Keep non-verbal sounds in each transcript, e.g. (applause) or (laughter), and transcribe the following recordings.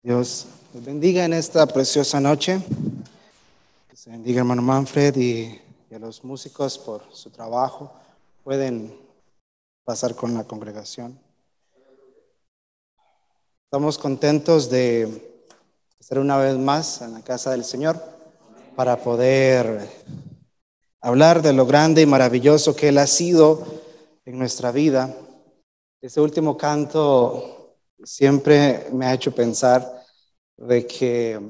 Dios les bendiga en esta preciosa noche. Que se bendiga hermano Manfred y, y a los músicos por su trabajo. Pueden pasar con la congregación. Estamos contentos de estar una vez más en la casa del Señor para poder hablar de lo grande y maravilloso que Él ha sido en nuestra vida. Este último canto siempre me ha hecho pensar de que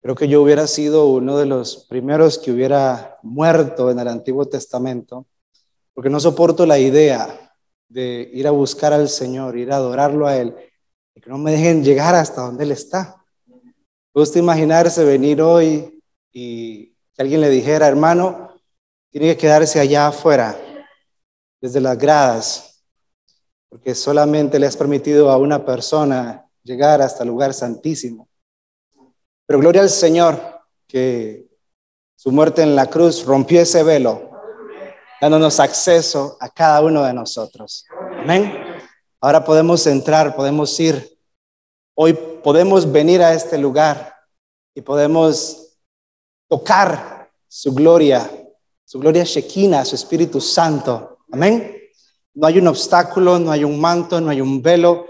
creo que yo hubiera sido uno de los primeros que hubiera muerto en el Antiguo Testamento, porque no soporto la idea de ir a buscar al Señor, ir a adorarlo a Él, y que no me dejen llegar hasta donde Él está. ¿Puede usted imaginarse venir hoy y que alguien le dijera, hermano, tiene que quedarse allá afuera, desde las gradas, porque solamente le has permitido a una persona llegar hasta el lugar santísimo. Pero gloria al Señor que su muerte en la cruz rompió ese velo, dándonos acceso a cada uno de nosotros. Amén. Ahora podemos entrar, podemos ir. Hoy podemos venir a este lugar y podemos tocar su gloria, su gloria Shekinah, su Espíritu Santo. Amén. No hay un obstáculo, no hay un manto, no hay un velo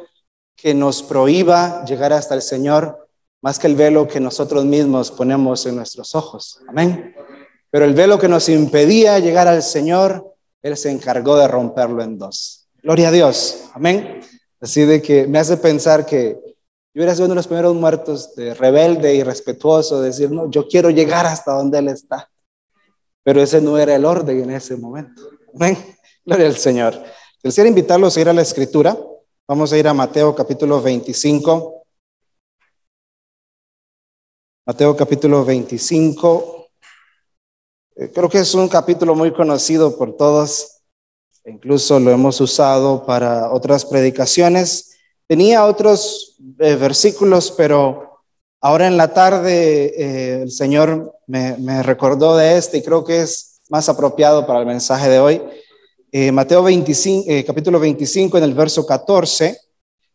que nos prohíba llegar hasta el Señor, más que el velo que nosotros mismos ponemos en nuestros ojos. Amén. Pero el velo que nos impedía llegar al Señor, Él se encargó de romperlo en dos. Gloria a Dios. Amén. Así de que me hace pensar que yo hubiera sido uno de los primeros muertos de rebelde y respetuoso, de decir, no, yo quiero llegar hasta donde Él está. Pero ese no era el orden en ese momento. Amén. Gloria al Señor. Quisiera invitarlos a ir a la escritura. Vamos a ir a Mateo capítulo 25. Mateo capítulo 25. Eh, creo que es un capítulo muy conocido por todos. Incluso lo hemos usado para otras predicaciones. Tenía otros eh, versículos, pero ahora en la tarde eh, el Señor me, me, recordó de este y creo que es más apropiado para el mensaje de hoy. Eh, Mateo 25, eh, capítulo 25 en el verso 14.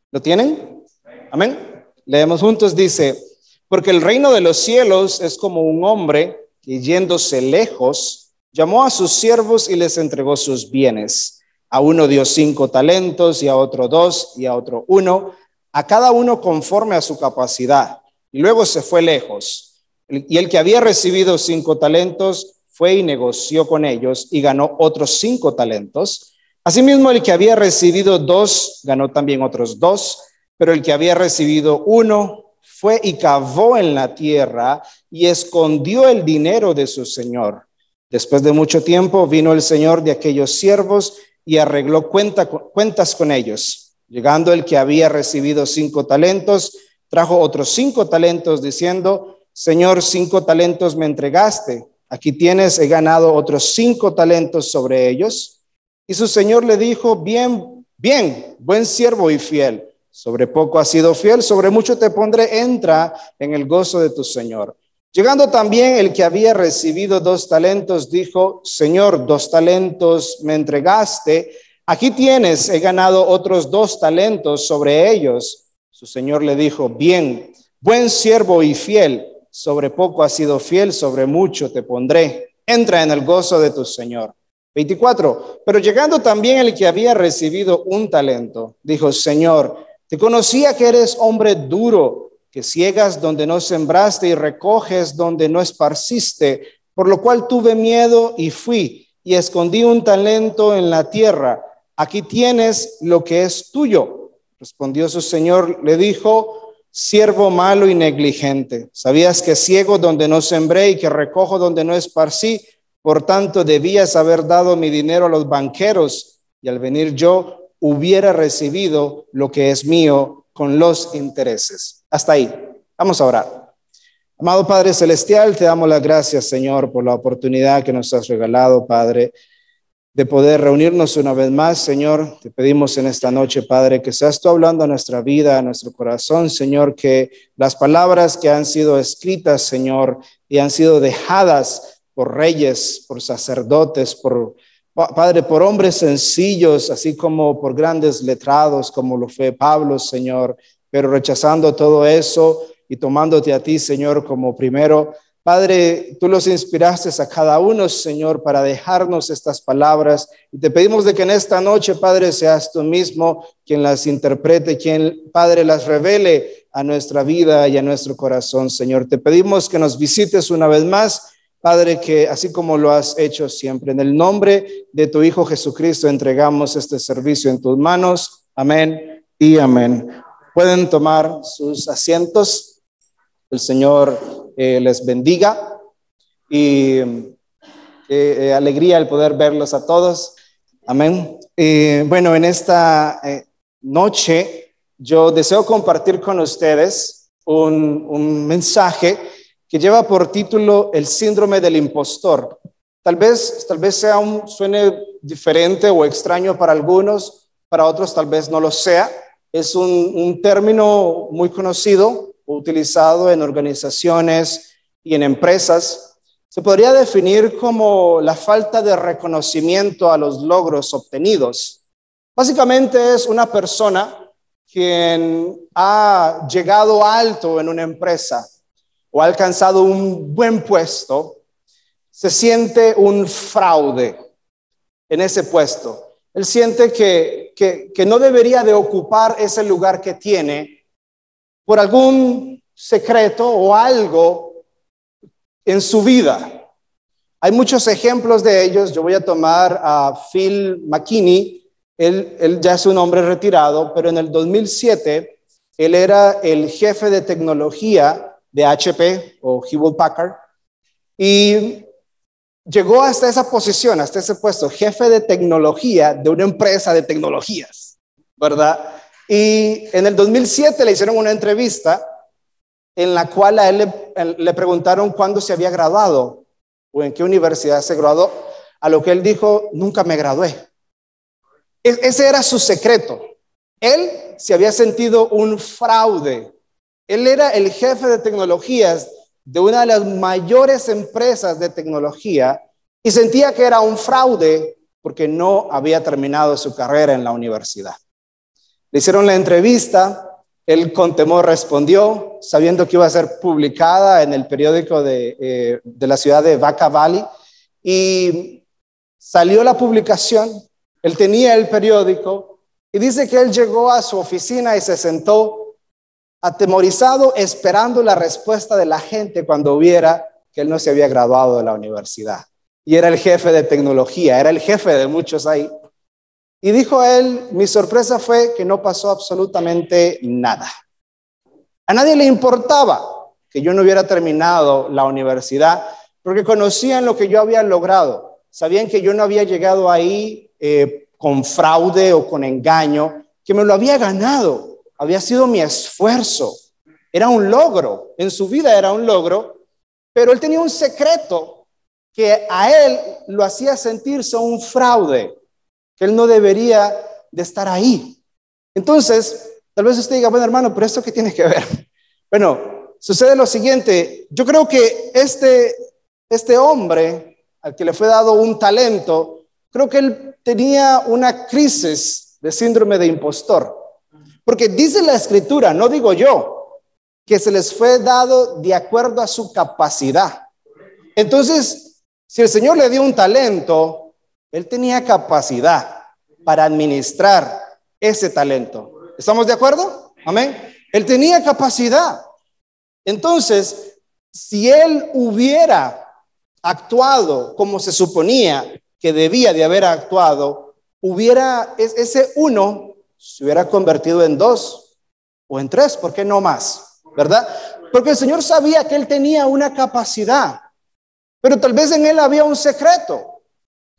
¿Lo tienen? Amén. Leemos juntos, dice, porque el reino de los cielos es como un hombre que yéndose lejos, llamó a sus siervos y les entregó sus bienes. A uno dio cinco talentos y a otro dos y a otro uno, a cada uno conforme a su capacidad. Y luego se fue lejos. Y el que había recibido cinco talentos fue y negoció con ellos y ganó otros cinco talentos. Asimismo, el que había recibido dos ganó también otros dos, pero el que había recibido uno fue y cavó en la tierra y escondió el dinero de su señor. Después de mucho tiempo vino el señor de aquellos siervos y arregló cuenta, cuentas con ellos. Llegando el que había recibido cinco talentos, trajo otros cinco talentos diciendo, Señor, cinco talentos me entregaste Aquí tienes, he ganado otros cinco talentos sobre ellos. Y su señor le dijo, bien, bien, buen siervo y fiel. Sobre poco has sido fiel, sobre mucho te pondré, entra en el gozo de tu señor. Llegando también el que había recibido dos talentos, dijo, Señor, dos talentos me entregaste. Aquí tienes, he ganado otros dos talentos sobre ellos. Su señor le dijo, bien, buen siervo y fiel sobre poco has sido fiel, sobre mucho te pondré. Entra en el gozo de tu Señor. 24. Pero llegando también el que había recibido un talento, dijo, Señor, te conocía que eres hombre duro, que ciegas donde no sembraste y recoges donde no esparciste, por lo cual tuve miedo y fui y escondí un talento en la tierra. Aquí tienes lo que es tuyo. Respondió su Señor, le dijo, siervo malo y negligente. Sabías que ciego donde no sembré y que recojo donde no esparcí. Por tanto, debías haber dado mi dinero a los banqueros y al venir yo hubiera recibido lo que es mío con los intereses. Hasta ahí. Vamos a orar. Amado Padre Celestial, te damos las gracias, Señor, por la oportunidad que nos has regalado, Padre de poder reunirnos una vez más, Señor. Te pedimos en esta noche, Padre, que seas tú hablando a nuestra vida, a nuestro corazón, Señor, que las palabras que han sido escritas, Señor, y han sido dejadas por reyes, por sacerdotes, por Padre, por hombres sencillos, así como por grandes letrados, como lo fue Pablo, Señor, pero rechazando todo eso y tomándote a ti, Señor, como primero. Padre, tú los inspiraste a cada uno, Señor, para dejarnos estas palabras. Y te pedimos de que en esta noche, Padre, seas tú mismo quien las interprete, quien, Padre, las revele a nuestra vida y a nuestro corazón, Señor. Te pedimos que nos visites una vez más Padre, que así como lo has hecho siempre, en el nombre de tu Hijo Jesucristo entregamos este servicio en tus manos. Amén y amén. Pueden tomar sus asientos. El Señor eh, les bendiga y eh, eh, alegría el poder verlos a todos. Amén. bueno, en esta noche yo deseo compartir con ustedes un, mensaje que lleva por título El síndrome del impostor. Tal vez, tal vez sea un, suene diferente o extraño para algunos, para otros tal vez no lo sea. Es un término muy conocido, utilizado en organizaciones y en empresas. Se podría definir como la falta de reconocimiento a los logros obtenidos. Básicamente es una persona quien ha llegado alto en una empresa, o ha alcanzado un buen puesto, se siente un fraude en ese puesto. Él siente que, que, no debería de ocupar ese lugar que tiene por algún secreto o algo en su vida. Hay muchos ejemplos de ellos. Yo voy a tomar a Phil McKinney. Él, él, ya es un hombre retirado, pero en el 2007 él era el jefe de tecnología de HP o Hewlett Packard y llegó hasta esa posición, hasta ese puesto, jefe de tecnología de una empresa de tecnologías, ¿verdad? Y en el 2007 le hicieron una entrevista en la cual a él le, le preguntaron cuándo se había graduado o en qué universidad se graduó, a lo que él dijo, nunca me gradué. Ese era su secreto. Él se había sentido un fraude él era el jefe de tecnologías de una de las mayores empresas de tecnología y sentía que era un fraude porque no había terminado su carrera en la universidad. Le hicieron la entrevista, él con temor respondió, sabiendo que iba a ser publicada en el periódico de, eh, de la ciudad de Vaca Valley, y salió la publicación, él tenía el periódico, y dice que él llegó a su oficina y se sentó atemorizado esperando la respuesta de la gente cuando viera que él no se había graduado de la universidad. Y era el jefe de tecnología, era el jefe de muchos ahí. Y dijo él, mi sorpresa fue que no pasó absolutamente nada. A nadie le importaba que yo no hubiera terminado la universidad porque conocían lo que yo había logrado. Sabían que yo no había llegado ahí eh, con fraude o con engaño, que me lo había ganado. Había sido mi esfuerzo, era un logro, en su vida era un logro, pero él tenía un secreto que a él lo hacía sentirse un fraude, él no debería de estar ahí. Entonces, tal vez usted diga, bueno hermano, pero esto qué tiene que ver? (laughs) Bueno, sucede lo siguiente, yo creo que este, este hombre al que le fue dado un talento, creo que él tenía una crisis de síndrome de impostor. Porque dice la escritura, no digo yo, que se les fue dado de acuerdo a su capacidad. Entonces, si el Señor le dio un talento, él tenía capacidad para administrar ese talento. ¿Estamos de acuerdo? Amén. Él tenía capacidad. Entonces, si él hubiera actuado como se suponía que debía de haber actuado, hubiera ese uno se hubiera convertido en dos o en tres, ¿por qué no más? ¿Verdad? Porque el Señor sabía que él tenía una capacidad, pero tal vez en él había un secreto,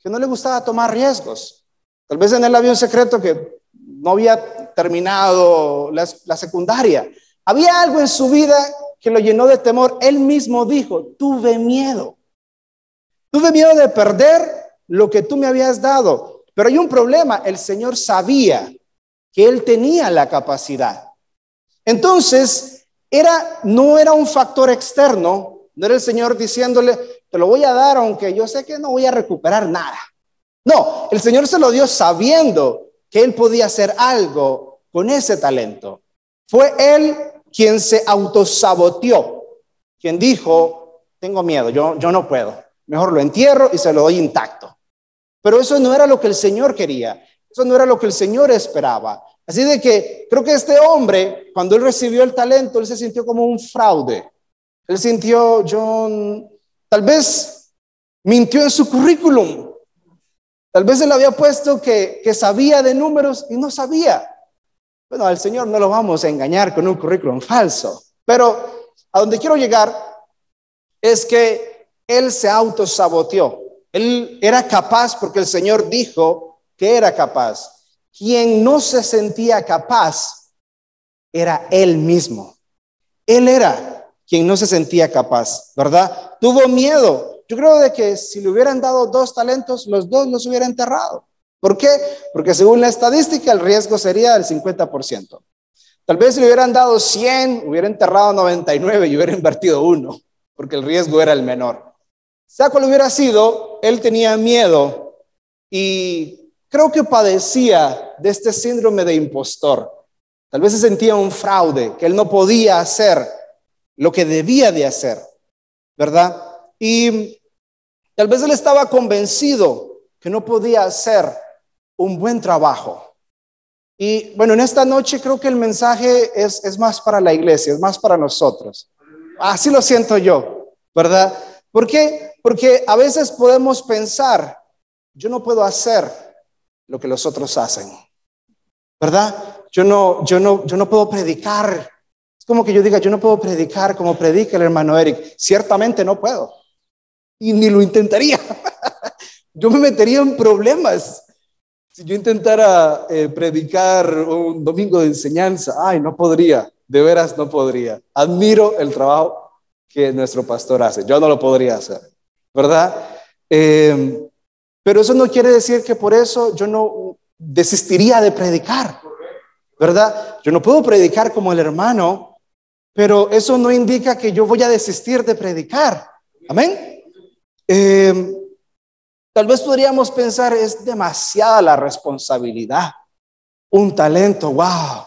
que no le gustaba tomar riesgos. Tal vez en él había un secreto que no había terminado la, la secundaria. Había algo en su vida que lo llenó de temor. Él mismo dijo, tuve miedo. Tuve miedo de perder lo que tú me habías dado. Pero hay un problema, el Señor sabía que él tenía la capacidad. Entonces, era, no era un factor externo, no era el Señor diciéndole, te lo voy a dar aunque yo sé que no voy a recuperar nada. No, el Señor se lo dio sabiendo que él podía hacer algo con ese talento. Fue él quien se autosaboteó, quien dijo, tengo miedo, yo, yo no puedo, mejor lo entierro y se lo doy intacto. Pero eso no era lo que el Señor quería, eso no era lo que el Señor esperaba. Así de que creo que este hombre, cuando él recibió el talento, él se sintió como un fraude. Él sintió, yo, tal vez mintió en su currículum. Tal vez él había puesto que, sabía de números y no sabía. Bueno, al Señor no lo vamos a engañar con un currículum falso. Pero a donde quiero llegar es que él se autosaboteó. Él era capaz porque el Señor dijo que era capaz. Quien no se sentía capaz era él mismo. Él era quien no se sentía capaz, ¿verdad? Tuvo miedo. Yo creo de que si le hubieran dado dos talentos, los dos los hubiera enterrado. ¿Por qué? Porque según la estadística el riesgo sería del 50%. Tal vez le hubieran dado 100, hubiera enterrado 99 y hubiera invertido uno, porque el riesgo era el menor. Sea cual hubiera sido, él tenía miedo y creo que padecía de este síndrome de impostor. Tal vez se sentía un fraude, que él no podía hacer lo que debía de hacer, ¿verdad? Y tal vez él estaba convencido que no podía hacer un buen trabajo. Y bueno, en esta noche creo que el mensaje es, más para la iglesia, es más para nosotros. Así lo siento yo, ¿verdad? ¿Por qué? Porque a veces podemos pensar, yo no puedo hacer lo que los otros hacen, ¿verdad? Yo no, yo no, yo no puedo predicar es como que yo diga, yo no puedo predicar como predica el hermano Eric. Ciertamente no puedo. Y ni lo intentaría. (laughs) yo me metería en problemas. Si yo intentara eh, predicar un domingo de enseñanza, ay, no podría. De veras no podría. Admiro el trabajo que nuestro pastor hace. Yo no lo podría hacer. ¿Verdad? Em, pero eso no quiere decir que por eso yo no desistiría de predicar. ¿Verdad? Yo no puedo predicar como el hermano pero eso no indica que yo voy a desistir de predicar. Amén. Em, tal vez podríamos pensar, es demasiada la responsabilidad. Un talento, wow.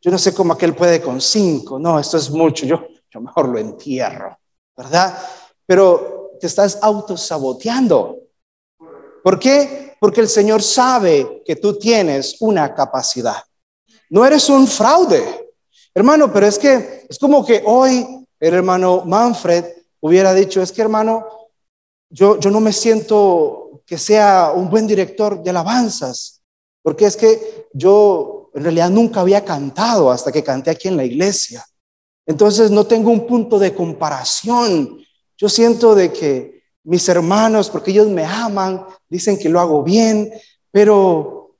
Yo no sé cómo aquel puede con cinco. No, esto es mucho. Yo, yo mejor lo entierro, ¿verdad? Pero te estás autosaboteando. ¿Por qué? Porque el Señor sabe que tú tienes una capacidad. No eres un fraude. Hermano, pero es que es como que hoy el hermano Manfred hubiera dicho, es que hermano, yo, yo no me siento que sea un buen director de alabanzas, porque es que yo en realidad nunca había cantado hasta que canté aquí en la iglesia. Entonces no tengo un punto de comparación. Yo siento de que mis hermanos, porque ellos me aman, dicen que lo hago bien, pero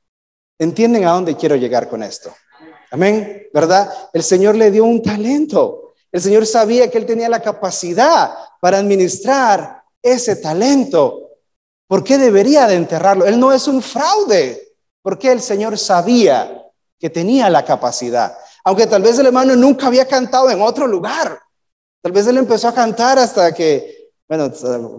entienden a dónde quiero llegar con esto. Amén, ¿verdad? El Señor le dio un talento. El Señor sabía que él tenía la capacidad para administrar ese talento. ¿Por qué debería de enterrarlo? Él no es un fraude, porque el Señor sabía que tenía la capacidad. Aunque tal vez el hermano nunca había cantado en otro lugar. Tal vez él empezó a cantar hasta que, bueno,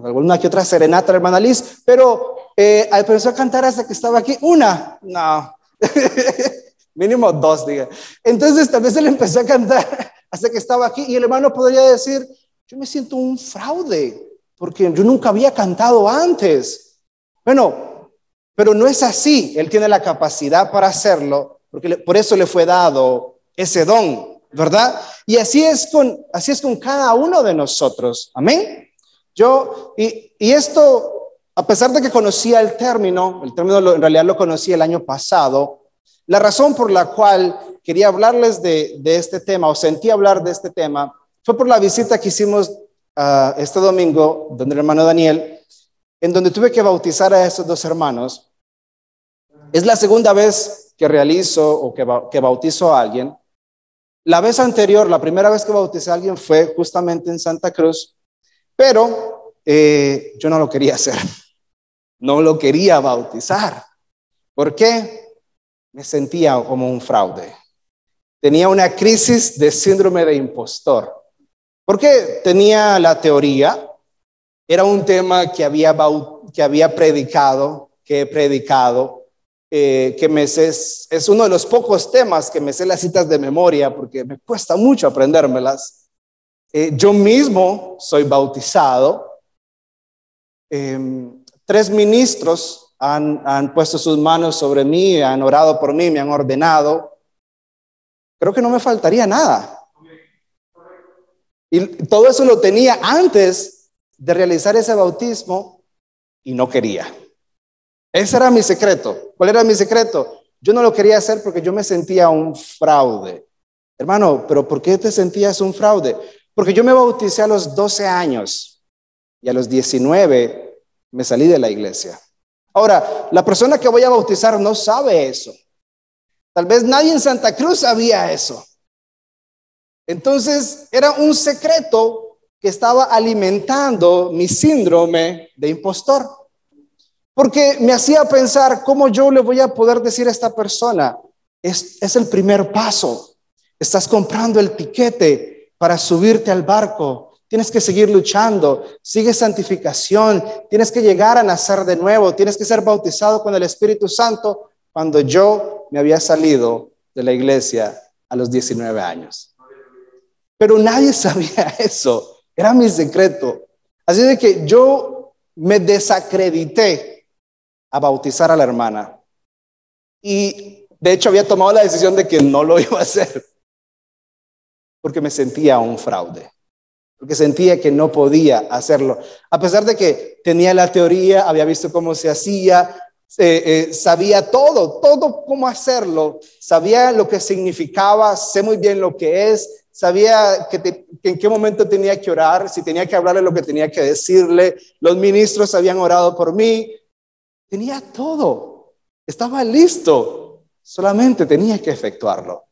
alguna que otra serenata, hermana Liz, pero eh, empezó a cantar hasta que estaba aquí. Una, no. (laughs) Mínimo dos, diga. Entonces tal vez él empezó a cantar (laughs) hasta que estaba aquí y el hermano podría decir, yo me siento un fraude porque yo nunca había cantado antes. Bueno, pero no es así. Él tiene la capacidad para hacerlo porque por eso le fue dado ese don, ¿verdad? Y así es con, así es con cada uno de nosotros. Amén. Yo, y, y esto, a pesar de que conocía el término, el término en realidad lo conocí el año pasado, la razón por la cual quería hablarles de, este tema o sentí hablar de este tema fue por la visita que hicimos uh, este domingo donde el hermano Daniel, en donde tuve que bautizar a esos dos hermanos. Es la segunda vez que realizo o que, que bautizo a alguien. La vez anterior, la primera vez que bauticé a alguien fue justamente en Santa Cruz, pero eh, yo no lo quería hacer. (laughs) No lo quería bautizar. ¿Por qué? Me sentía como un fraude. Tenía una crisis de síndrome de impostor. Porque tenía la teoría, era un tema que había, que había predicado, que he predicado, eh, que me sé, es uno de los pocos temas que me sé las citas de memoria porque me cuesta mucho aprendérmelas. Eh, yo mismo soy bautizado. Em, tres ministros han, puesto sus manos sobre mí, han orado por mí, me han ordenado. Creo que no me faltaría nada. Y todo eso lo tenía antes de realizar ese bautismo y no quería. Ese era mi secreto. ¿Cuál era mi secreto? Yo no lo quería hacer porque yo me sentía un fraude. Hermano, pero ¿por qué te sentías un fraude? Porque yo me bauticé a los 12 años y a los 19 me salí de la iglesia. Ahora, la persona que voy a bautizar no sabe eso. Tal vez nadie en Santa Cruz sabía eso. Entonces, era un secreto que estaba alimentando mi síndrome de impostor. Porque me hacía pensar cómo yo le voy a poder decir a esta persona, es, el primer paso. Estás comprando el tiquete para subirte al barco. Tienes que seguir luchando, sigue santificación, tienes que llegar a nacer de nuevo, tienes que ser bautizado con el Espíritu Santo cuando yo me había salido de la iglesia a los 19 años. Pero nadie (laughs) sabía eso, era mi secreto. Así de que yo me desacredité a bautizar a la hermana. Y de hecho había tomado la decisión de que no lo (laughs) iba a hacer, porque me sentía un fraude, porque sentía que no podía hacerlo. A pesar de que tenía la teoría, había visto cómo se hacía, eh, sabía todo, todo cómo hacerlo, sabía lo que significaba, sé muy bien lo que es, sabía que, en qué momento tenía que orar, si tenía que hablarle lo que tenía que decirle, los ministros habían orado por mí, Tenía todo, estaba listo, solamente tenía que efectuarlo.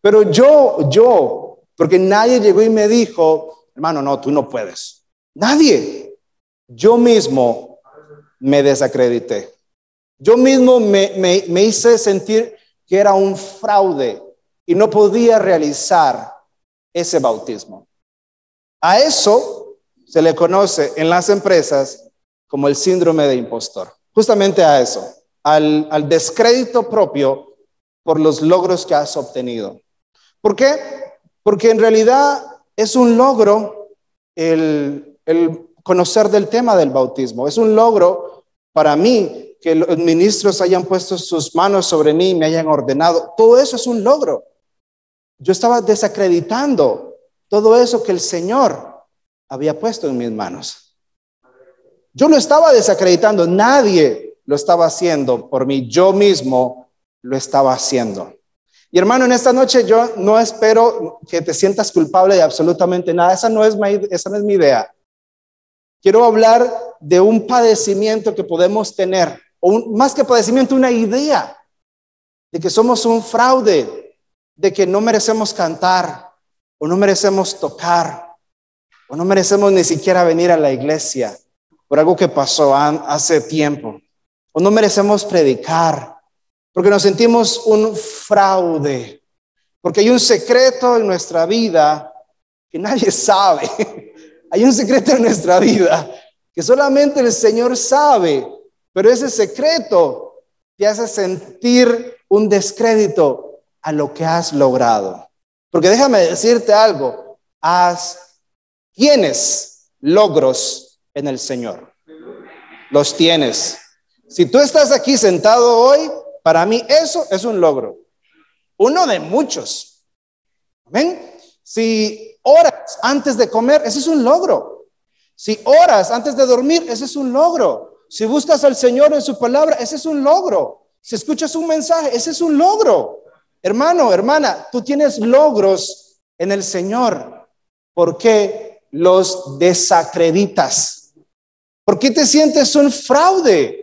Pero yo, yo, porque nadie llegó y me dijo, hermano, no, tú no puedes. Nadie. Yo mismo me desacredité. Yo mismo me, me hice sentir que era un fraude y no podía realizar ese bautismo. A eso se le conoce en las empresas como el síndrome de impostor justamente a eso, al, descrédito propio por los logros que has obtenido. ¿Por qué? Porque en realidad es un logro el, conocer del tema del bautismo. Es un logro para mí que los ministros hayan puesto sus manos sobre mí y me hayan ordenado. Todo eso es un logro. Yo estaba desacreditando todo eso que el Señor había puesto en mis manos. Yo lo estaba desacreditando, nadie lo estaba haciendo por mí, yo mismo lo estaba haciendo. Y hermano, en esta noche yo no espero que te sientas culpable de absolutamente nada, esa no es mi, esa no es mi idea. Quiero hablar de un padecimiento que podemos tener, o más que padecimiento, una idea de que somos un fraude, de que no merecemos cantar, o no merecemos tocar, o no merecemos ni siquiera venir a la iglesia por algo que pasó hace tiempo. O no merecemos predicar porque nos sentimos un fraude, porque hay un secreto en nuestra vida que nadie (laughs) sabe. hay un secreto en nuestra vida que solamente el Señor sabe, pero ese secreto te hace sentir un descrédito a lo que has logrado. Porque déjame decirte algo, has, tienes logros en el Señor. Los tienes. Si tú estás aquí sentado hoy, para mí eso es un logro. Uno de muchos. ¿Ven? Si oras antes de comer, ese es un logro. Si oras antes de dormir, ese es un logro. Si buscas al Señor en su palabra, ese es un logro. Si escuchas un mensaje, ese es un logro. Hermano, hermana, tú tienes logros en el Señor. ¿Por qué los desacreditas? ¿Por qué te sientes un fraude?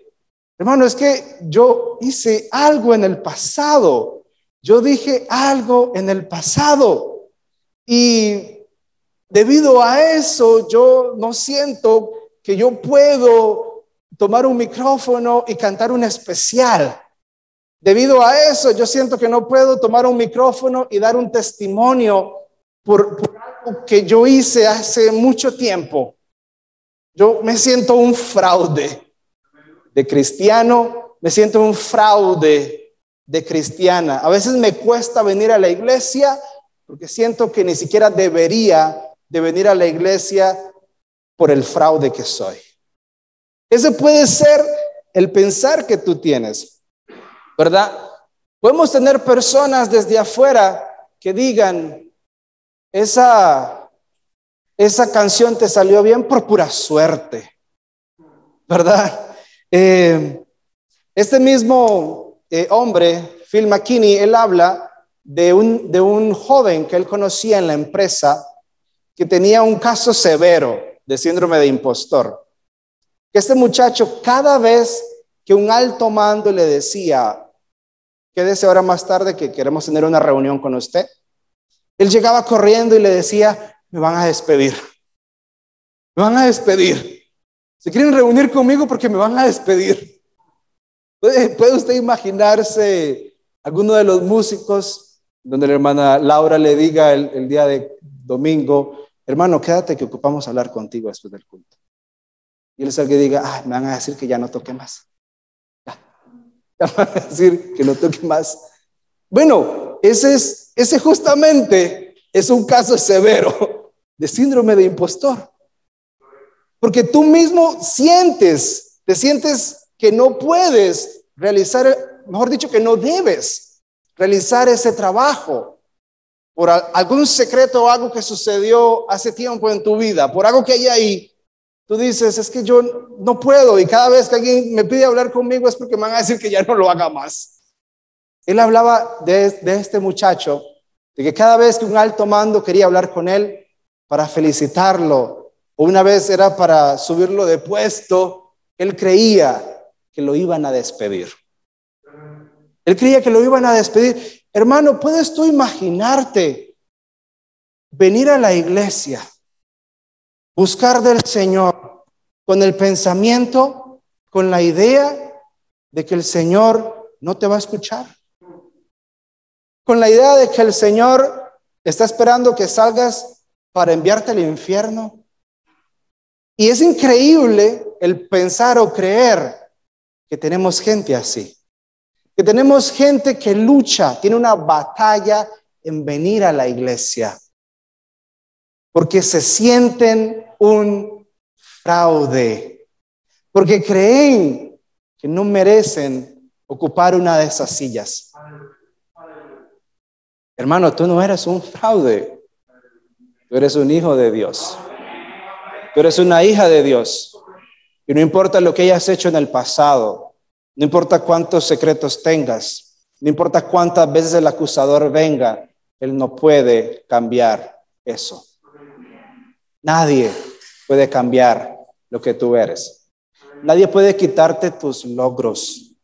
Hermano, es que yo hice algo en el pasado. Yo dije algo en el pasado. Y debido a eso, yo no siento que yo puedo tomar un micrófono y cantar un especial. Debido a eso, yo siento que no puedo tomar un micrófono y dar un testimonio por, por algo que yo hice hace mucho tiempo. Yo me siento un fraude de cristiano me siento un fraude de cristiana. A veces me cuesta venir a la iglesia porque siento que ni siquiera debería de venir a la iglesia por el fraude que soy. Ese puede ser el pensar que tú tienes, ¿verdad? Podemos tener personas desde afuera que digan, esa, esa canción te salió bien por pura suerte, ¿verdad? Eh, este mismo eh, hombre, Phil McKinney, él habla de un, de un joven que él conocía en la empresa que tenía un caso severo de síndrome de impostor. Que este muchacho cada vez que un alto mando le decía, quédese ahora más tarde que queremos tener una reunión con usted, él llegaba corriendo y le decía, me van a despedir, me van a despedir. Se quieren reunir conmigo porque me van a despedir. ¿Puede, usted imaginarse alguno de los músicos donde la hermana Laura le diga el, día de domingo, hermano, quédate que ocupamos hablar contigo después del culto. Y él el que diga, me van a decir que ya no toque más. Ya, ya van a decir que no toque más. Bueno, ese, es, ese justamente es un caso severo de síndrome de impostor. Porque tú mismo sientes, te sientes que no puedes realizar, mejor dicho, que no debes realizar ese trabajo por algún secreto o algo que sucedió hace tiempo en tu vida, por algo que hay ahí, tú dices, es que yo no puedo y cada vez que alguien me pide hablar conmigo es porque me van a decir que ya no lo haga más. Él hablaba de, de este muchacho, de que cada vez que un alto mando quería hablar con él para felicitarlo, o una vez era para subirlo de puesto, él creía que lo iban a despedir. Él creía que lo iban a despedir. Hermano, ¿puedes tú imaginarte venir a la iglesia, buscar del Señor con el pensamiento, con la idea de que el Señor no te va a escuchar? Con la idea de que el Señor está esperando que salgas para enviarte al infierno. Y es increíble el pensar o creer que tenemos gente así que tenemos gente que lucha, tiene una batalla en venir a la iglesia, porque se sienten un fraude, porque creen que no merecen ocupar una de esas sillas. Hermano, tú no eres un fraude, tú eres un hijo de Dios, tú eres una hija de Dios, y no importa lo que hayas hecho en el pasado, no importa cuántos secretos tengas, no importa cuántas veces el acusador venga, él no puede cambiar eso. Nadie puede cambiar lo que tú eres. Nadie puede quitarte tus logros.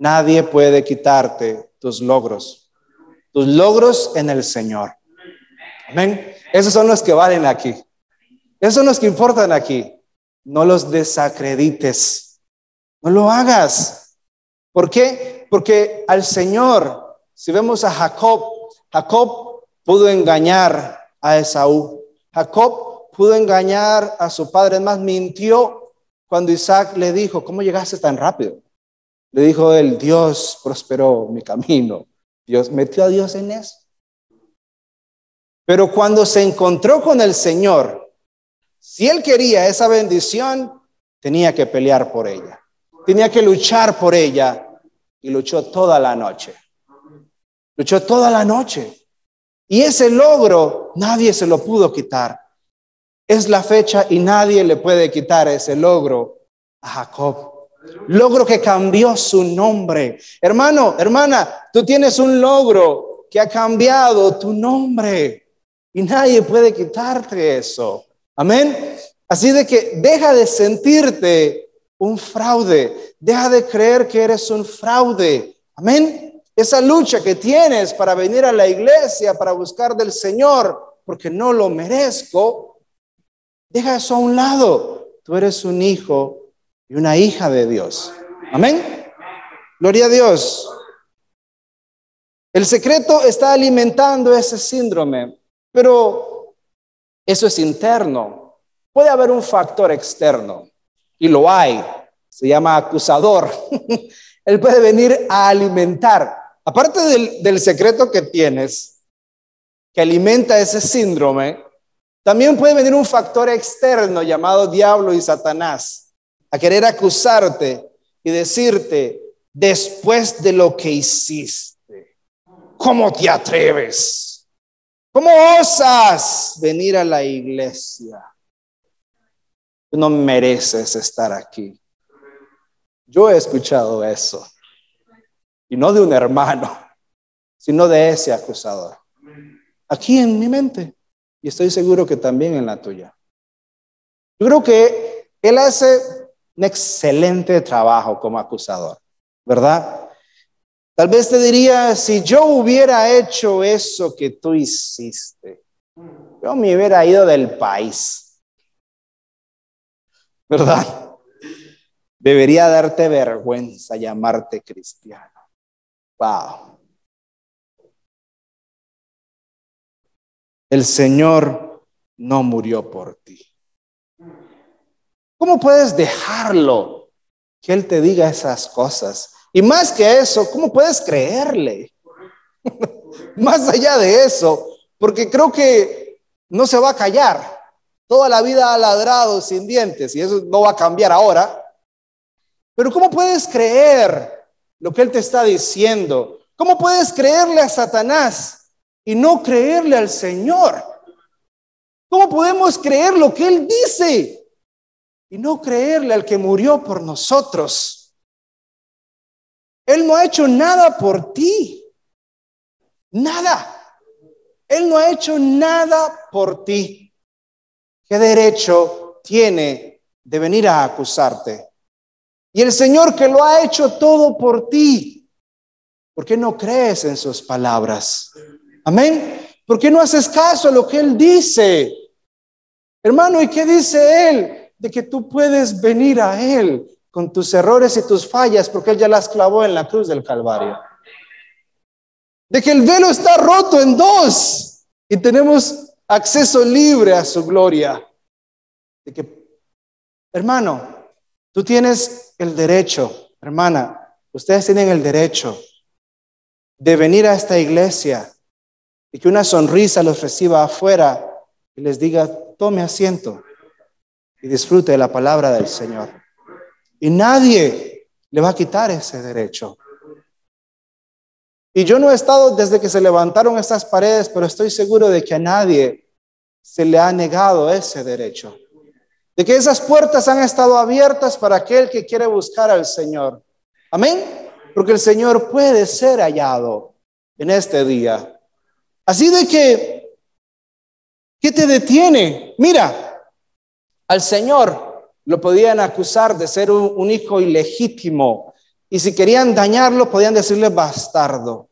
Nadie puede quitarte tus logros. Tus logros en el Señor. Amén. Esos son los que valen aquí. Esos son los que importan aquí. No los desacredites. No lo hagas. ¿Por qué? Porque al Señor, si vemos a Jacob, Jacob pudo engañar a Esaú. Jacob pudo engañar a su padre, es más, mintió cuando Isaac le dijo, ¿cómo llegaste tan rápido? Le dijo él, Dios prosperó mi camino. Dios metió a Dios en eso. Pero cuando se encontró con el Señor, si él quería esa bendición, tenía que pelear por ella tenía que luchar por ella y luchó toda la noche. Luchó toda la noche. Y ese logro nadie se lo pudo quitar. Es la fecha y nadie le puede quitar ese logro a Jacob. Logro que cambió su nombre. Hermano, hermana, tú tienes un logro que ha cambiado tu nombre y nadie puede quitarte eso. Amén. Así de que deja de sentirte un fraude. Deja de creer que eres un fraude. Amén. Esa lucha que tienes para venir a la iglesia, para buscar del Señor, porque no lo merezco, deja eso a un lado. Tú eres un hijo y una hija de Dios. Amén. Gloria a Dios. El secreto está alimentando ese síndrome, pero eso es interno. Puede haber un factor externo y lo hay, se llama acusador. (laughs) Él puede venir a alimentar. Aparte del, del secreto que tienes, que alimenta ese síndrome, también puede venir un factor externo llamado diablo y Satanás a querer acusarte y decirte, después de lo que hiciste, ¿cómo te atreves? ¿Cómo osas venir a la iglesia? Tú no mereces estar aquí. Yo he escuchado eso. Y no de un hermano, sino de ese acusador. Aquí en mi mente. Y estoy seguro que también en la tuya. Yo creo que él hace un excelente trabajo como acusador, ¿verdad? Tal vez te diría, si yo hubiera hecho eso que tú hiciste, yo me hubiera ido del país, ¿verdad? Debería darte vergüenza llamarte cristiano. Wow. El Señor no murió por ti. ¿Cómo puedes dejarlo que Él te diga esas cosas? Y más que eso, ¿cómo puedes creerle? (laughs) más allá de eso, porque creo que no se va a callar. Toda la vida ha ladrado sin dientes y eso no va a cambiar ahora. Pero ¿cómo puedes creer lo que Él te está diciendo? ¿Cómo puedes creerle a Satanás? y no creerle al Señor? ¿Cómo podemos creer lo que Él dice y no creerle al que murió por nosotros? Él no ha hecho nada por ti. Nada. Él no ha hecho nada por ti. ¿Qué derecho tiene de venir a acusarte? Y el Señor que lo ha hecho todo por ti, ¿por qué no crees en sus palabras? Amén. ¿Por qué no haces caso a lo que Él dice? Hermano, ¿y qué dice Él? De que tú puedes venir a Él con tus errores y tus fallas, porque Él ya las clavó en la cruz del Calvario. De que el velo está roto en dos y tenemos acceso libre a su gloria. De que, hermano, tú tienes el derecho, hermana, ustedes tienen el derecho de venir a esta iglesia y que una sonrisa los reciba afuera y les diga, tome asiento y disfrute de la palabra del Señor. Y nadie le va a quitar ese derecho. Y yo no he estado desde que se levantaron estas paredes, pero estoy seguro de que a nadie se le ha negado ese derecho. De que esas puertas han estado abiertas para aquel que quiere buscar al Señor. Amén. Porque el Señor puede ser hallado en este día. Así de que, ¿qué te detiene? Mira, al Señor lo podían acusar de ser un, hijo ilegítimo y si querían dañarlo podían decirle bastardo.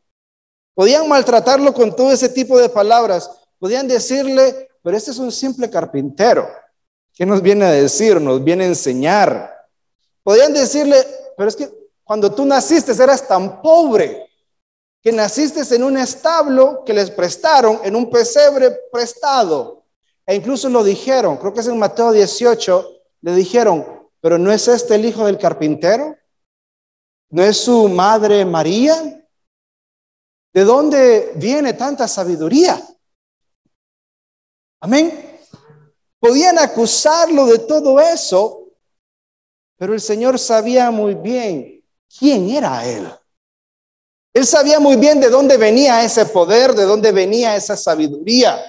Podían maltratarlo con todo ese tipo de palabras. Podían decirle, pero este es un simple carpintero. ¿Qué nos viene a decir? Nos viene a enseñar. Podían decirle, pero es que cuando tú naciste eras tan pobre que naciste en un establo que les prestaron, en un pesebre prestado. E incluso lo dijeron, creo que es en Mateo 18, le dijeron, pero ¿no es este el hijo del carpintero? ¿No es su madre María? ¿De dónde viene tanta sabiduría? Amén. Podían acusarlo de todo eso, pero el Señor sabía muy bien quién era Él. Él sabía muy bien de dónde venía ese poder, de dónde venía esa sabiduría.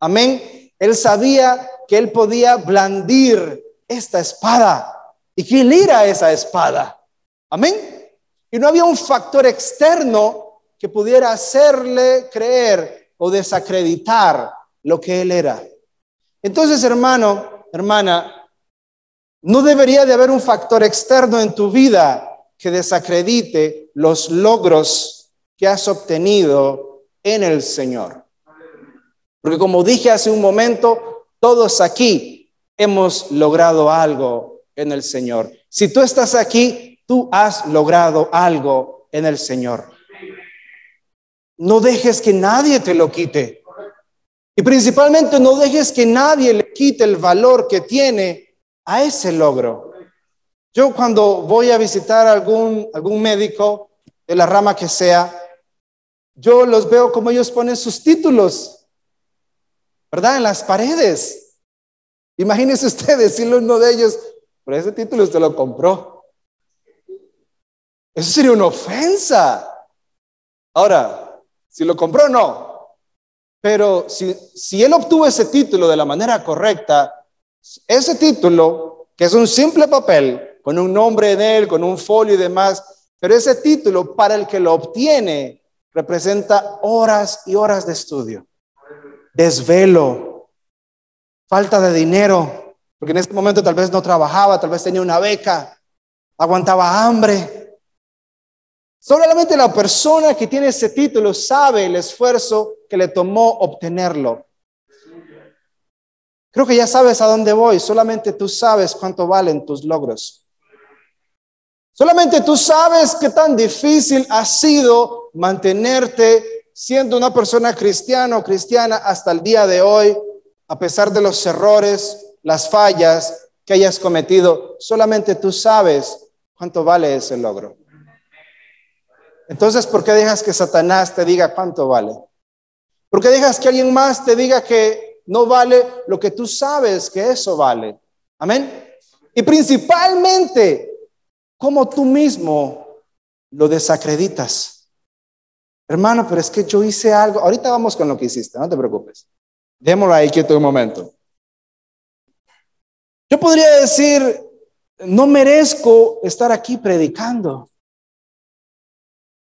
Amén. Él sabía que él podía blandir esta espada y que él era esa espada. Amén. Y no había un factor externo que pudiera hacerle creer o desacreditar lo que él era. Entonces, hermano, hermana, no debería de haber un factor externo en tu vida que desacredite los logros que has obtenido en el Señor. Porque como dije hace un momento, todos aquí hemos logrado algo en el Señor. Si tú estás aquí, tú has logrado algo en el Señor. No dejes que nadie te lo quite. Y principalmente no dejes que nadie le quite el valor que tiene a ese logro. Yo cuando voy a visitar algún, algún médico de la rama que sea, yo los veo como ellos ponen sus títulos, ¿verdad? En las paredes. Imagínense usted (laughs) decirle a uno de ellos, por ese título usted lo compró. Eso sería una ofensa. Ahora, si lo compró, no. Pero si, si él obtuvo ese título de la manera correcta, ese título, que es un simple papel, con un nombre en él, con un folio y demás, pero ese título para el que lo obtiene representa horas y horas de estudio, desvelo, falta de dinero, porque en este momento tal vez no trabajaba, tal vez tenía una beca, aguantaba hambre, Solamente la persona que tiene ese título sabe el esfuerzo que le tomó obtenerlo. Creo que ya sabes a dónde voy, solamente tú sabes cuánto valen tus logros. Solamente tú sabes qué tan difícil ha sido mantenerte siendo una persona cristiana o cristiana hasta el día de hoy, a pesar de los errores, las fallas que hayas cometido. Solamente tú sabes cuánto vale ese logro. Entonces, ¿por qué dejas que Satanás te diga cuánto vale? ¿Por qué dejas que alguien más te diga que no vale lo que tú sabes que eso vale? Amén. Y principalmente, como tú mismo lo desacreditas. Hermano, pero es que yo hice algo. Ahorita vamos con lo que hiciste, no te preocupes. Démoslo ahí quieto un momento. Yo podría decir, no merezco estar aquí predicando.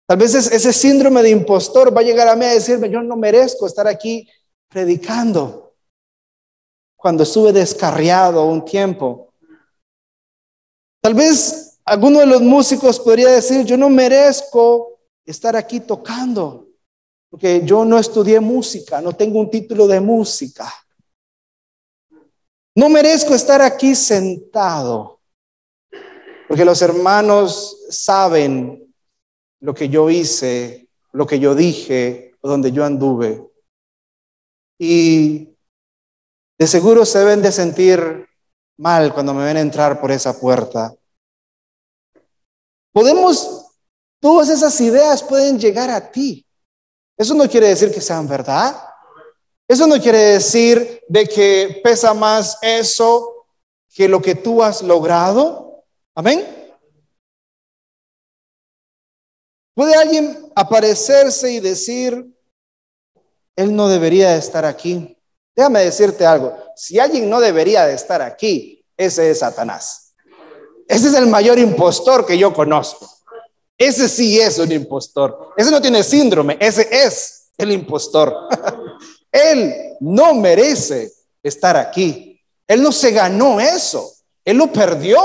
Tal vez ese síndrome de impostor va a llegar a mí a decirme, yo no merezco estar aquí predicando. Cuando estuve descarriado un tiempo. Tal vez alguno de los músicos podría decir, yo no merezco estar aquí tocando, porque yo no estudié música, no tengo un título de música. No merezco estar aquí sentado, porque los hermanos saben lo que yo hice, lo que yo dije, donde yo anduve. Y de seguro se deben de sentir mal cuando me ven entrar por esa puerta. Podemos, todas esas ideas pueden llegar a ti. Eso no quiere decir que sean verdad. Eso no quiere decir de que pesa más eso que lo que tú has logrado. Amén. ¿Puede alguien aparecerse y decir, él no debería de estar aquí? Déjame decirte algo, si alguien no debería de estar aquí, ese es Satanás. Ese es el mayor impostor que yo conozco. Ese sí es un impostor. Ese no tiene síndrome, ese es el impostor. (laughs) él no merece estar aquí. Él no se ganó eso. Él lo perdió.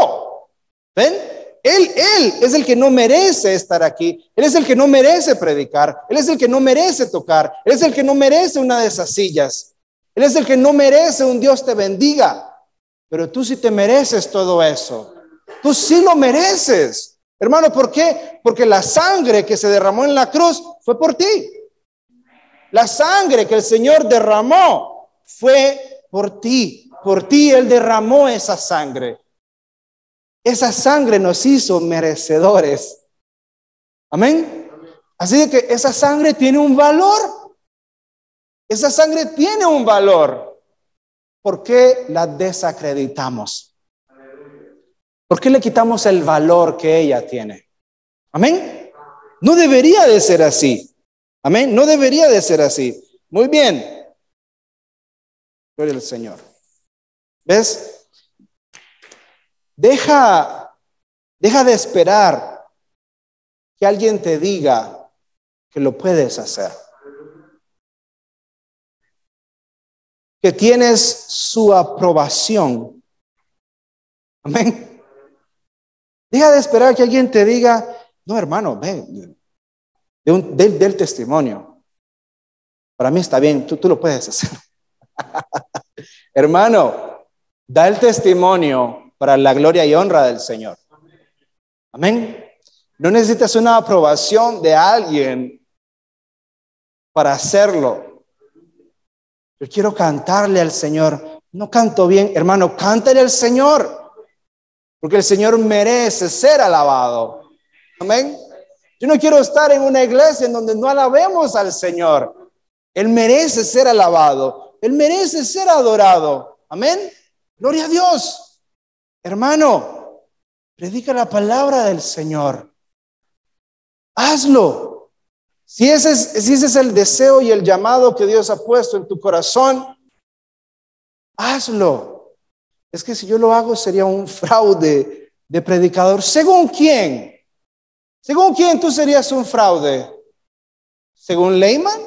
¿Ven? Él, él es el que no merece estar aquí. Él es el que no merece predicar. Él es el que no merece tocar. Él es el que no merece una de esas sillas. Él es el que no merece un Dios te bendiga. Pero tú sí te mereces todo eso. Tú sí lo mereces. Hermano, ¿por qué? Porque la sangre que se derramó en la cruz fue por ti. La sangre que el Señor derramó fue por ti. Por ti Él derramó esa sangre. Esa sangre nos hizo merecedores. Amén. Así que esa sangre tiene un valor. Esa sangre tiene un valor. ¿Por qué la desacreditamos? ¿Por qué le quitamos el valor que ella tiene? Amén. No debería de ser así. Amén. No debería de ser así. Muy bien. Gloria al Señor. ¿Ves? Deja, deja de esperar que alguien te diga que lo puedes hacer. Que tienes su aprobación. Amén. Deja de esperar que alguien te diga, no hermano, ven, del, testimonio. Para mí está bien, tú, tú lo puedes hacer. (laughs) hermano, da el testimonio para la gloria y honra del Señor. Amén. No necesitas una aprobación de alguien para hacerlo. Yo quiero cantarle al Señor. No canto bien, hermano, cántale al Señor. Porque el Señor merece ser alabado. Amén. Yo no quiero estar en una iglesia en donde no alabemos al Señor. Él merece ser alabado. Él merece ser adorado. Amén. Gloria a Dios. Hermano, predica la palabra del Señor. Hazlo. Si ese, es, es el deseo y el llamado que Dios ha puesto en tu corazón, hazlo. Es que si yo lo hago sería un fraude de predicador. ¿Según quién? ¿Según quién tú serías un fraude? ¿Según Leyman?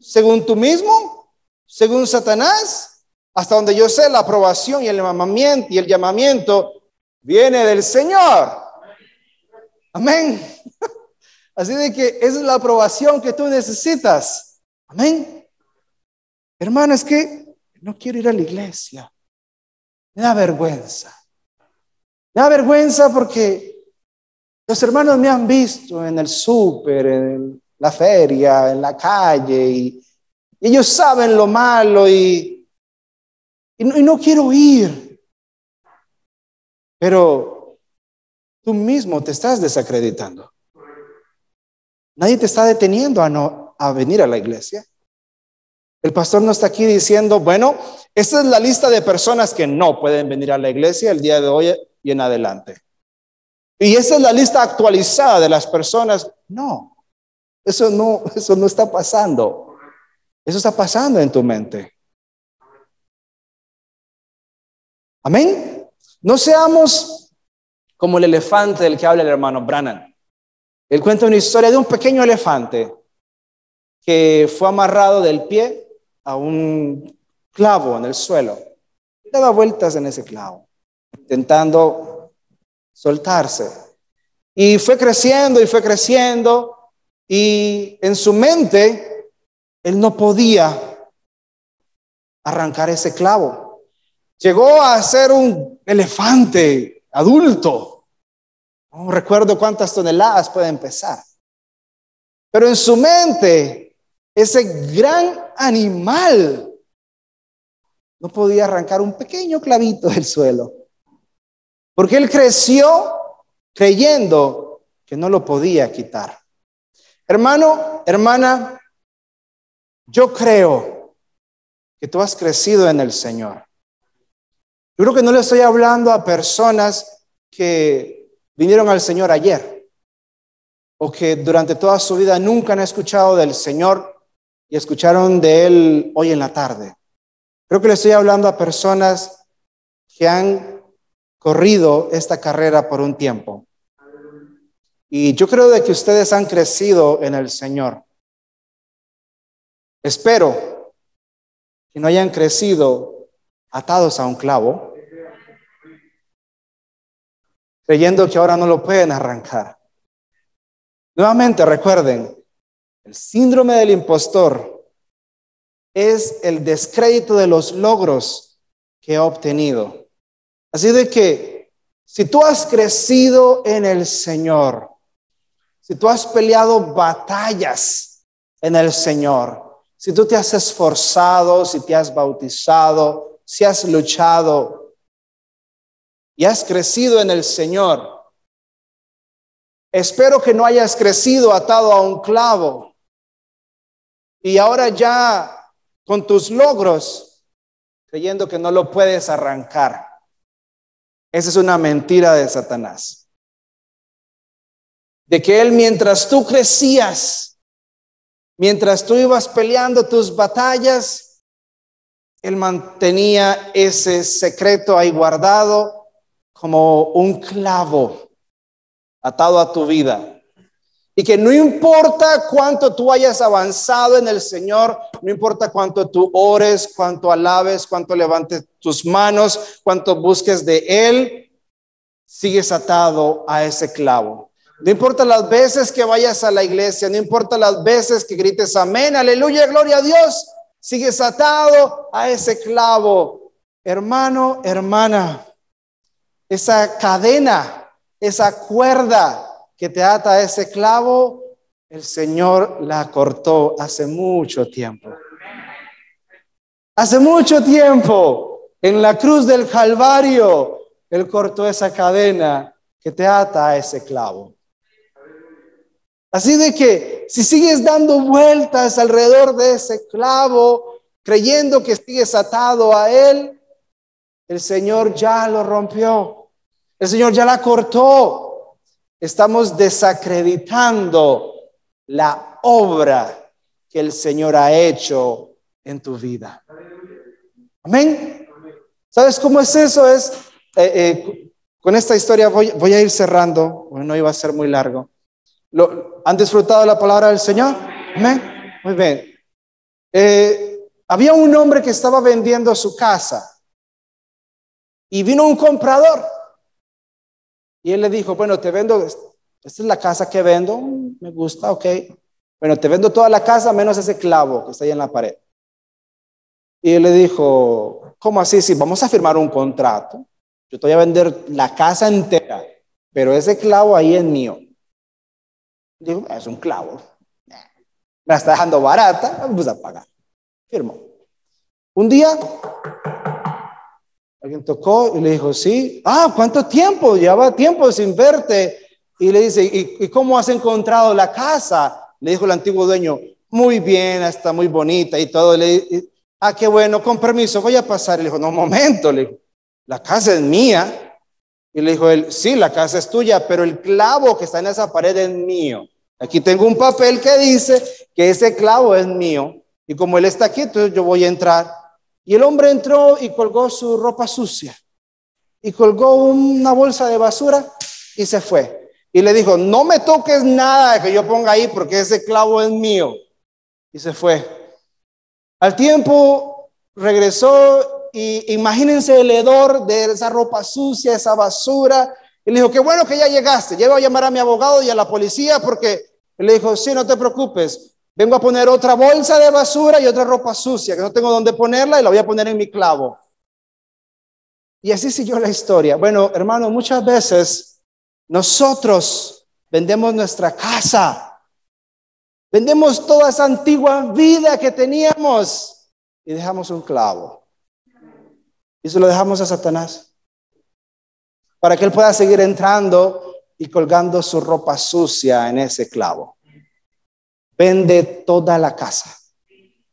¿Según tú mismo? ¿Según Satanás? Hasta donde yo sé, la aprobación y el llamamiento, y el llamamiento viene del Señor. Amén. (laughs) Así de que esa es la aprobación que tú necesitas. Amén. Hermano, es que no quiero ir a la iglesia. Me da vergüenza. Me da vergüenza porque los hermanos me han visto en el súper, en la feria, en la calle, y, ellos saben lo malo y, y, no, y no quiero ir. Pero tú mismo te estás desacreditando. Nadie te está deteniendo a, no, a venir a la iglesia. El pastor no está aquí diciendo, bueno, esta es la lista de personas que no pueden venir a la iglesia el día de hoy y en adelante. Y esa es la lista actualizada de las personas. No, eso no, eso no está pasando. Eso está pasando en tu mente. Amén. No seamos como el elefante del que habla el hermano Brannan. Él cuenta una historia de un pequeño elefante que fue amarrado del pie a un clavo en el suelo. Daba vueltas en ese clavo, intentando soltarse. Y fue creciendo y fue creciendo y en su mente él no podía arrancar ese clavo. Llegó a ser un elefante adulto. No recuerdo cuántas toneladas puede empezar. Pero en su mente, ese gran animal no podía arrancar un pequeño clavito del suelo. Porque él creció creyendo que no lo podía quitar. Hermano, hermana, yo creo que tú has crecido en el Señor. Yo creo que no le estoy hablando a personas que vinieron al Señor ayer o que durante toda su vida nunca han escuchado del Señor y escucharon de Él hoy en la tarde. Creo que le estoy hablando a personas que han corrido esta carrera por un tiempo. Y yo creo de que ustedes han crecido en el Señor. Espero que no hayan crecido atados a un clavo, creyendo que ahora no lo pueden arrancar. Nuevamente recuerden, el síndrome del impostor es el descrédito de los logros que he obtenido. Así de que si tú has crecido en el Señor, si tú has peleado batallas en el Señor, si tú te has esforzado, si te has bautizado, si has luchado y has crecido en el Señor, espero que no hayas crecido atado a un clavo y ahora ya con tus logros creyendo que no lo puedes arrancar. Esa es una mentira de Satanás. De que Él mientras tú crecías, mientras tú ibas peleando tus batallas, Él mantenía ese secreto ahí guardado como un clavo atado a tu vida. Y que no importa cuánto tú hayas avanzado en el Señor, no importa cuánto tú ores, cuánto alabes, cuánto levantes tus manos, cuánto busques de Él, sigues atado a ese clavo. No importa las veces que vayas a la iglesia, no importa las veces que grites amén, aleluya, gloria a Dios, sigues atado a ese clavo. Hermano, hermana, esa cadena, esa cuerda que te ata a ese clavo, el Señor la cortó hace mucho tiempo. Hace mucho tiempo, en la cruz del Calvario, Él cortó esa cadena que te ata a ese clavo. Así de que si sigues dando vueltas alrededor de ese clavo, creyendo que sigues atado a él, el Señor ya lo rompió. El Señor ya la cortó. Estamos desacreditando la obra que el Señor ha hecho en tu vida. Amén. ¿Sabes cómo es eso? Es eh, eh, con esta historia voy, voy, a ir cerrando. No iba a ser muy largo. ¿Lo, ¿Han disfrutado la palabra del Señor? Amén. Muy bien. Eh, había un hombre que estaba vendiendo su casa y vino un comprador y él le dijo, bueno, te vendo, esta es la casa que vendo, me gusta, ok. Bueno, te vendo toda la casa menos ese clavo que está ahí en la pared. Y él le dijo, ¿cómo así? Si vamos a firmar un contrato, yo te voy a vender la casa entera, pero ese clavo ahí es mío. Digo, es un clavo. Me la está dejando barata, vamos a pagar. Firmó. Un día, alguien tocó y le dijo, sí. Ah, ¿cuánto tiempo? Lleva tiempo sin verte. Y le dice, ¿y, cómo has encontrado la casa? Le dijo el antiguo dueño, muy bien, está muy bonita y todo. Le, ah, qué bueno, con permiso, voy a pasar. Le dijo, no, momento, le dijo, la casa es mía. Y le dijo él, sí, la casa es tuya, pero el clavo que está en esa pared es mío. Aquí tengo un papel que dice que ese clavo es mío. Y como él está aquí, entonces yo voy a entrar. Y el hombre entró y colgó su ropa sucia. Y colgó una bolsa de basura y se fue. Y le dijo, no me toques nada que yo ponga ahí porque ese clavo es mío. Y se fue. Al tiempo regresó y imagínense el hedor de esa ropa sucia, esa basura. Y le dijo, qué bueno que ya llegaste, ya voy a llamar a mi abogado y a la policía porque le dijo, sí, no te preocupes, vengo a poner otra bolsa de basura y otra ropa sucia que no tengo dónde ponerla y la voy a poner en mi clavo. Y así siguió la historia. Bueno, hermano, muchas veces nosotros vendemos nuestra casa, vendemos toda esa antigua vida que teníamos y dejamos un clavo. Y se lo dejamos a Satanás. Para que él pueda seguir entrando y colgando su ropa sucia en ese clavo. Vende toda la casa.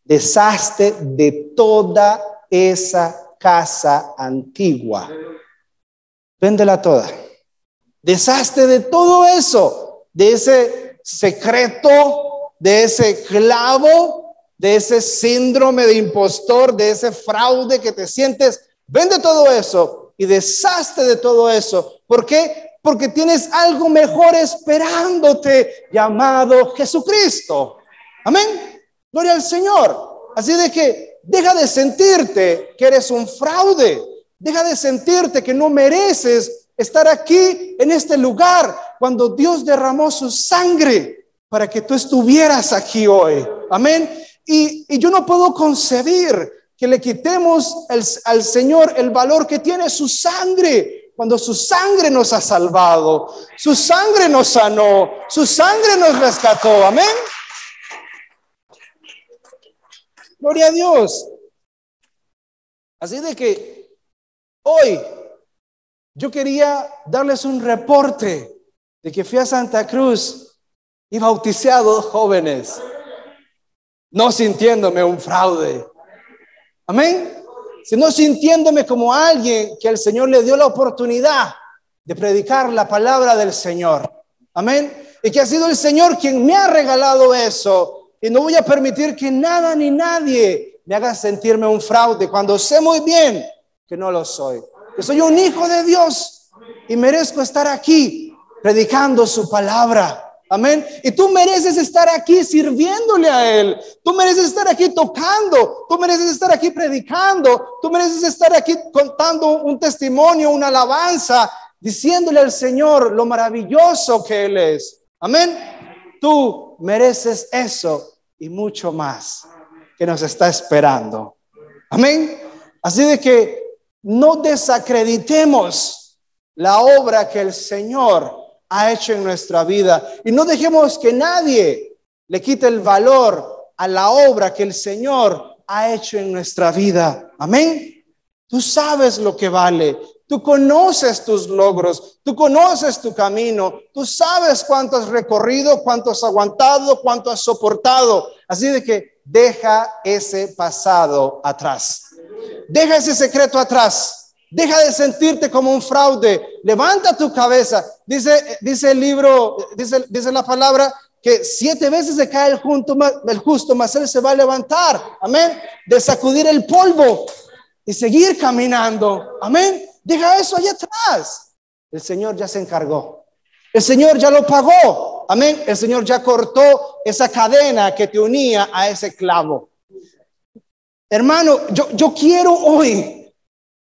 Deshazte de toda esa casa antigua. Véndela toda. Deshazte de todo eso, de ese secreto, de ese clavo, de ese síndrome de impostor, de ese fraude que te sientes Vende todo eso y deshazte de todo eso. ¿Por qué? Porque tienes algo mejor esperándote llamado Jesucristo. Amén. Gloria al Señor. Así de que deja de sentirte que eres un fraude. Deja de sentirte que no mereces estar aquí en este lugar cuando Dios derramó su sangre para que tú estuvieras aquí hoy. Amén. Y, y yo no puedo concebir que le quitemos al Señor el valor que tiene su sangre, cuando su sangre nos ha salvado, su sangre nos sanó, su sangre nos rescató. Amén. Gloria a Dios. Así de que hoy yo quería darles un reporte de que fui a Santa Cruz y bauticé a dos jóvenes, no sintiéndome un fraude, Amén. Sino sintiéndome como alguien que el Señor le dio la oportunidad de predicar la palabra del Señor. Amén. Y que ha sido el Señor quien me ha regalado eso. Y no voy a permitir que nada ni nadie me haga sentirme un fraude cuando sé muy bien que no lo soy. Que soy un hijo de Dios y merezco estar aquí predicando su palabra. Amén. Y tú mereces estar aquí sirviéndole a Él. Tú mereces estar aquí tocando. Tú mereces estar aquí predicando. Tú mereces estar aquí contando un testimonio, una alabanza, diciéndole al Señor lo maravilloso que Él es. Amén. Tú mereces eso y mucho más que nos está esperando. Amén. Así de que no desacreditemos la obra que el Señor ha hecho en nuestra vida. Y no dejemos que nadie le quite el valor a la obra que el Señor ha hecho en nuestra vida. Amén. Tú sabes lo que vale. Tú conoces tus logros, tú conoces tu camino, tú sabes cuánto has recorrido, cuánto has aguantado, cuánto has soportado. Así de que deja ese pasado atrás. Deja ese secreto atrás. Deja de sentirte como un fraude. Levanta tu cabeza. Dice, dice el libro, dice, dice la palabra que siete veces se cae el, el justo, mas él se va a levantar. Amén. De sacudir el polvo y seguir caminando. Amén. Deja eso allá atrás. El Señor ya se encargó. El Señor ya lo pagó. Amén. El Señor ya cortó esa cadena que te unía a ese clavo. Hermano, yo, yo quiero hoy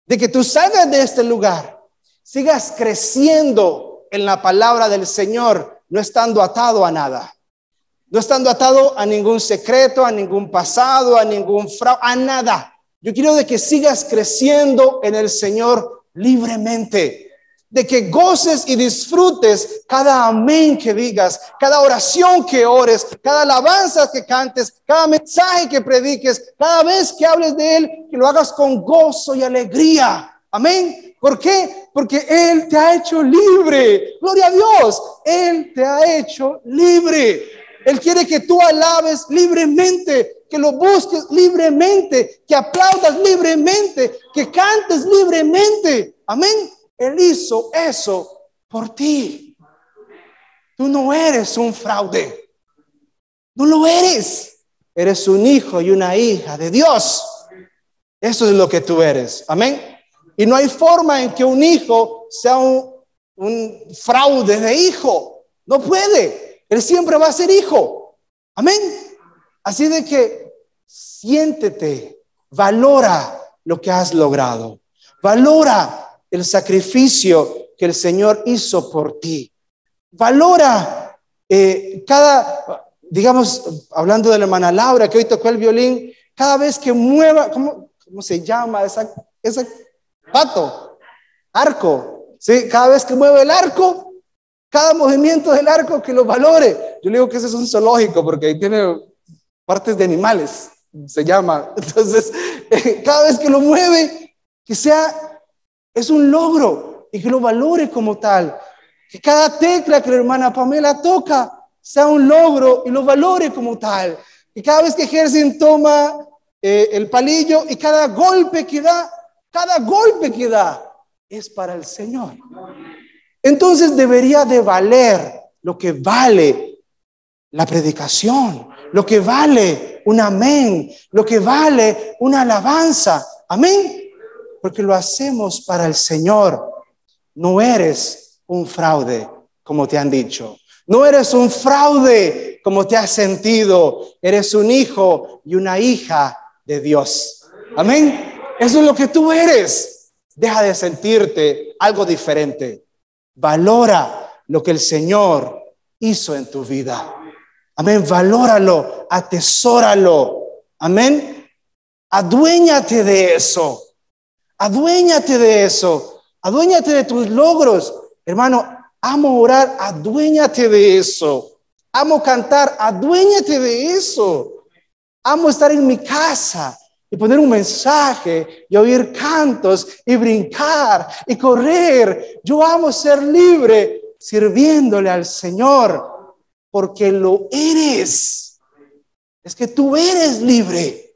de que tú salgas de este lugar, sigas creciendo en la palabra del Señor, no estando atado a nada. No estando atado a ningún secreto, a ningún pasado, a ningún fraude, a nada. Yo quiero de que sigas creciendo en el Señor libremente, de que goces y disfrutes cada amén que digas, cada oración que ores, cada alabanza que cantes, cada mensaje que prediques, cada vez que hables de Él, que lo hagas con gozo y alegría. Amén. ¿Por qué? Porque Él te ha hecho libre. Gloria a Dios. Él te ha hecho libre. Él quiere que tú alabes libremente, que lo busques libremente, que aplaudas libremente, que cantes libremente. Amén. Él hizo eso por ti. Tú no eres un fraude. No lo eres. Eres un hijo y una hija de Dios. Eso es lo que tú eres. Amén. Y no hay forma en que un hijo sea un, un fraude de hijo. No puede. Él siempre va a ser hijo. Amén. Así de que siéntete, valora lo que has logrado. Valora el sacrificio que el Señor hizo por ti. Valora eh, cada, digamos, hablando de la hermana Laura que hoy tocó el violín, cada vez que mueva, ¿cómo, cómo se llama esa, ese pato? Arco. ¿sí? Cada vez que mueve el arco, cada movimiento del arco que lo valore. Yo le digo que ese es un zoológico porque ahí tiene partes de animales, se llama. (laughs) Entonces, cada vez que lo mueve, que sea, es un logro y que lo valore como tal. Que cada tecla que la hermana Pamela toca sea un logro y lo valore como tal. Y cada vez que Gersin toma eh, el palillo y cada golpe que da, cada golpe que da es para el Señor. Entonces debería de valer lo que vale la predicación, lo que vale un amén, lo que vale una alabanza. Amén. Porque lo hacemos para el Señor. No eres un fraude, como te han dicho. No eres un fraude, como te has sentido. Eres un hijo y una hija de Dios. Amén. Eso es lo que tú eres. Deja de sentirte algo diferente. Valora lo que el Señor hizo en tu vida. Amén. Valóralo, atesóralo. Amén. Aduéñate de eso. Aduéñate de eso. Aduéñate de tus logros. Hermano, amo orar, aduéñate de eso. Amo cantar, aduéñate de eso. Amo estar en mi casa, y poner un mensaje y oír cantos y brincar y correr. Yo amo ser libre sirviéndole al Señor porque lo eres. Es que tú eres libre.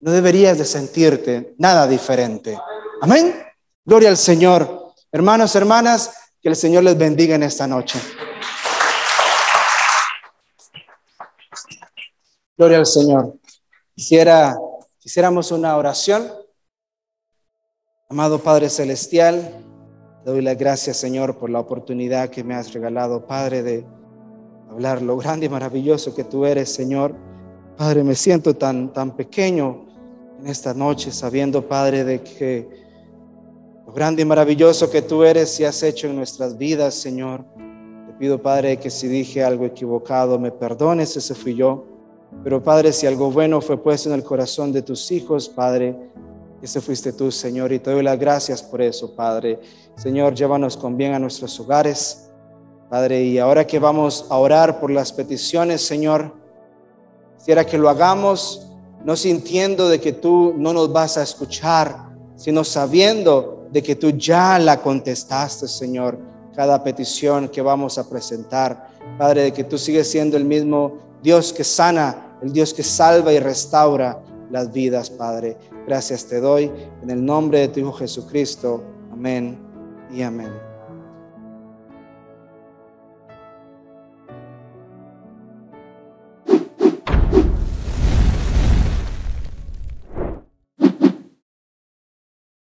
No deberías de sentirte nada diferente. Amén. Gloria al Señor. Hermanos, hermanas, que el Señor les bendiga en esta noche. Gloria al Señor. Quisiera Hiciéramos una oración. Amado Padre Celestial, doy las gracias, Señor, por la oportunidad que me has regalado, Padre, de hablar lo grande y maravilloso que tú eres, Señor. Padre, me siento tan, tan pequeño en esta noche, sabiendo, Padre, de que lo grande y maravilloso que tú eres y has hecho en nuestras vidas, Señor. Te pido, Padre, que si dije algo equivocado, me perdones, ese fui yo. Pero Padre, si algo bueno fue puesto en el corazón de tus hijos, Padre, ese fuiste tú, Señor, y te doy las gracias por eso, Padre. Señor, llévanos con bien a nuestros hogares, Padre, y ahora que vamos a orar por las peticiones, Señor, quisiera que lo hagamos no sintiendo de que tú no nos vas a escuchar, sino sabiendo de que tú ya la contestaste, Señor, cada petición que vamos a presentar. Padre, de que tú sigues siendo el mismo Dios que sana, el Dios que salva y restaura las vidas, Padre. Gracias te doy en el nombre de tu Hijo Jesucristo. Amén y amén.